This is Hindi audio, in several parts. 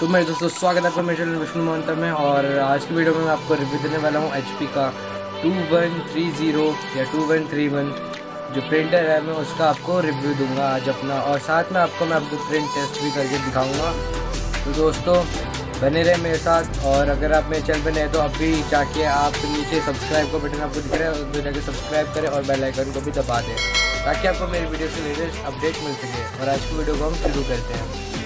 तो मेरे दोस्तों, स्वागत है आपका मेरे चैनल विष्णु मोहंता में और आज की वीडियो में मैं आपको रिव्यू देने वाला हूँ एचपी का 2130 या 2131 जो प्रिंटर है, मैं उसका आपको रिव्यू दूँगा आज अपना और साथ में आपको मैं आपको प्रिंट टेस्ट भी करके दिखाऊँगा। तो दोस्तों, बने रहे मेरे साथ और अगर आप मेरे चैनल पर नए तो अभी जाके आप नीचे सब्सक्राइब का बटन आपको दिख रहा है उसमें जाके सब्सक्राइब करें और बेल आइकन को भी दबा दें ताकि आपको मेरी वीडियो से लेटेस्ट अपडेट मिल सके और आज की वीडियो को हम शुरू करते हैं।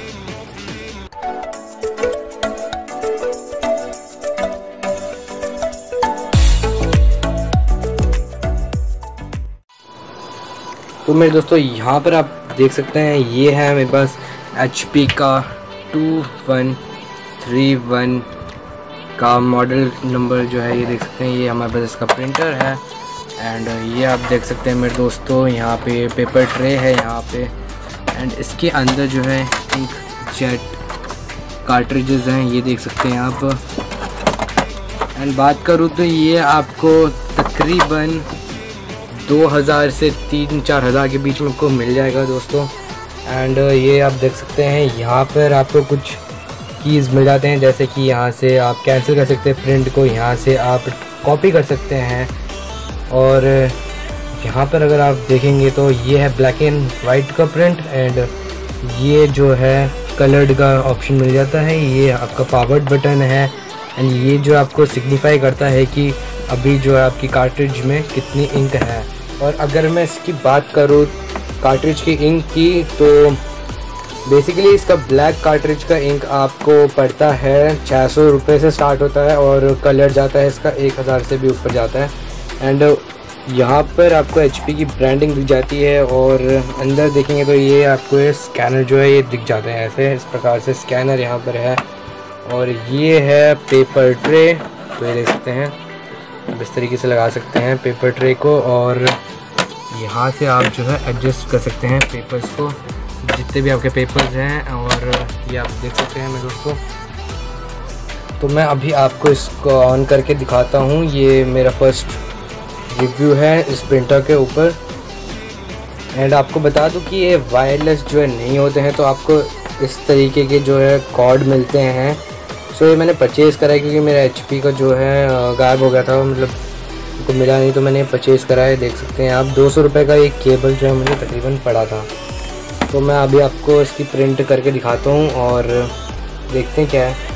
तो मेरे दोस्तों, यहाँ पर आप देख सकते हैं, ये है मेरे पास HP का टू वन थ्री वन का मॉडल नंबर जो है, ये देख सकते हैं, ये हमारे पास इसका प्रिंटर है। एंड ये आप देख सकते हैं मेरे दोस्तों, यहाँ पे पेपर ट्रे है, यहाँ पे। एंड इसके अंदर जो है इंक जेट कार्ट्रिजेज हैं, ये देख सकते हैं आप। एंड बात करूँ तो ये आपको तकरीबन दो हज़ार से तीन चार हज़ार के बीच में आपको मिल जाएगा दोस्तों। एंड uh, ये आप देख सकते हैं यहाँ पर आपको कुछ कीज़ मिल जाते हैं जैसे कि यहाँ से आप कैंसिल कर सकते हैं प्रिंट को यहाँ से आप कॉपी कर सकते हैं। और uh, यहाँ पर अगर आप देखेंगे तो ये है ब्लैक एंड वाइट का प्रिंट एंड ये जो है कलर्ड का ऑप्शन मिल जाता है। ये आपका पावर्ड बटन है। एंड ये जो आपको सिग्निफाई करता है कि अभी जो है आपकी कार्ट्रिज में कितनी इंक है। और अगर मैं इसकी बात करूँ कार्ट्रिज की इंक की तो बेसिकली इसका ब्लैक कार्ट्रिज का इंक आपको पड़ता है छः सौ रुपये से स्टार्ट होता है और कलर जाता है इसका एक हज़ार से भी ऊपर जाता है। एंड यहाँ पर आपको एचपी की ब्रांडिंग दिख जाती है और अंदर देखेंगे तो ये आपको ये स्कैनर जो है, ये दिख जाते हैं ऐसे, इस प्रकार से स्कैनर यहाँ पर है। और ये है पेपर ट्रे तो ये देख सकते हैं। इस तरीके से लगा सकते हैं पेपर ट्रे को और यहाँ से आप जो है एडजस्ट कर सकते हैं पेपर्स को, जितने भी आपके पेपर्स हैं और ये आप देख सकते हैं मेरे दोस्तों। तो मैं अभी आपको इसको ऑन करके दिखाता हूँ। ये मेरा फ़र्स्ट रिव्यू है इस प्रिंटर के ऊपर। एंड आपको बता दूँ कि ये वायरलेस जो है नहीं होते हैं तो आपको इस तरीके के जो है कॉर्ड मिलते हैं। सो ये मैंने परचेज़ करा है क्योंकि मेरा एचपी का जो है गायब हो गया था मतलब को मिला नहीं तो मैंने परचेज़ करा है, देख सकते हैं आप। दो सौ रुपये का एक केबल जो है मुझे तकरीबन पड़ा था। तो मैं अभी आपको इसकी प्रिंट करके दिखाता हूँ और देखते हैं क्या है।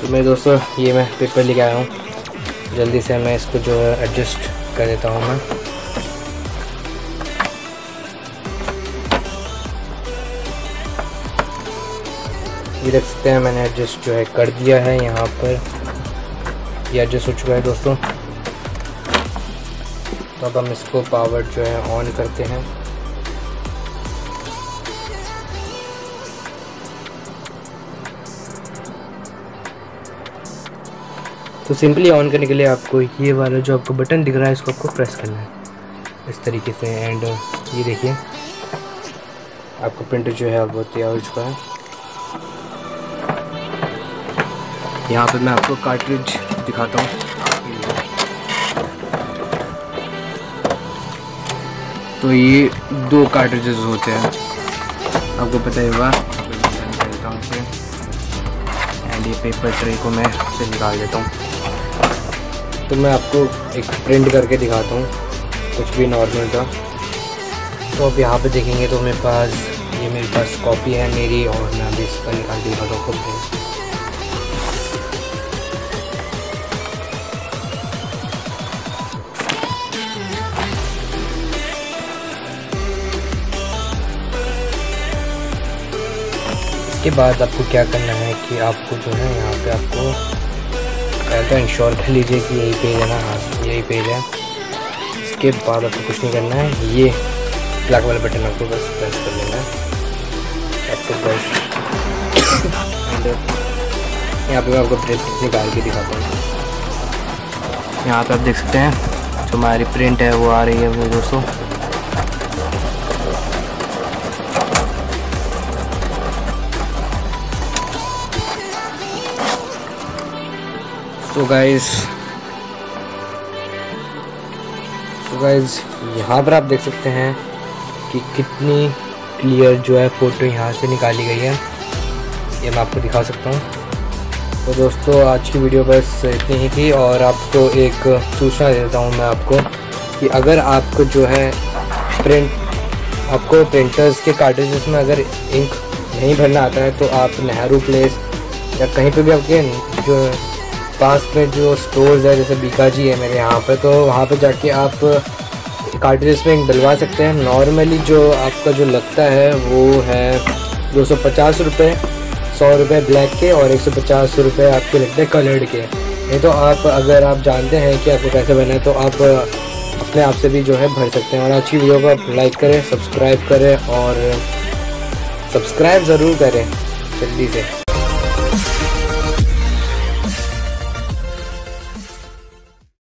तो मेरे दोस्तों, ये मैं पेपर लेके आया हूँ। जल्दी से मैं इसको जो है एडजस्ट कर देता हूँ मैं। ये देख सकते हैं, मैंने एडजस्ट जो है कर दिया है यहाँ पर। ये एडजस्ट हो चुका है दोस्तों। तो अब हम इसको पावर जो है ऑन करते हैं। तो सिंपली ऑन करने के लिए आपको ये वाला जो आपको बटन दिख रहा है, इसको आपको प्रेस करना है। इस तरीके से एंड ये देखिए, आपका प्रिंटर जो है वो तैयार हो चुका है। यहाँ पे मैं आपको कार्ट्रिज दिखाता हूँ। तो ये दो कार्ट्रिजेस होते हैं। आपको पता ही होगा। एंड ये पेपर ट्रे को मैं से निकाल देता हूँ। तो मैं आपको एक प्रिंट करके दिखाता हूँ। कुछ भी नॉर्मल का। तो आप यहाँ पे देखेंगे तो मेरे पास, ये मेरे पास कॉपी है मेरी और मैं अभी इसका निकाल दिखाता हूँ प्रिंट इसके बाद आपको क्या करना है कि आपको जो है यहाँ पे आपको पहले तो इंश्योर कर लीजिए कि यही पेज है ना हाँ यही पेज है। इसके बाद आपको कुछ नहीं करना है, ये ब्लैक वाला बटन आपको बस प्रेस कर लेना है। आपको बस यहाँ पे मैं आपको प्रिंट निकाल के दिखाता हूँ। यहाँ पे आप देख सकते हैं, जो हमारी प्रिंट है वो आ रही है दोस्तों। तो गाइस तो गाइस यहाँ पर आप देख सकते हैं कि कितनी क्लियर जो है फ़ोटो यहाँ से निकाली गई है। ये मैं आपको दिखा सकता हूँ। तो दोस्तों, आज की वीडियो बस इतनी ही थी और आपको एक सूचना देता हूँ मैं आपको कि अगर आपको जो है प्रिंट आपको प्रिंटर्स के कार्टेजेस में अगर इंक नहीं भरना आता है तो आप नेहरू प्लेस या कहीं पे भी आपके जो पास में जो स्टोर्स है, जैसे बीकाजी है मेरे यहाँ पर तो वहाँ पर जाके आप कार्टेजेस में डलवा सकते हैं। नॉर्मली जो आपका जो लगता है, वो है दो सौ पचास रुपये सौ रुपये ब्लैक के और एक सौ पचास रुपये आपके लगते हैं कलर्ड के। नहीं तो आप, अगर आप जानते हैं कि आपको कैसे बना है तो आप अपने आप से भी जो है भर सकते हैं। और अच्छी वीडियो को आप लाइक करें सब्सक्राइब करें और सब्सक्राइब ज़रूर करें, जल्दी से।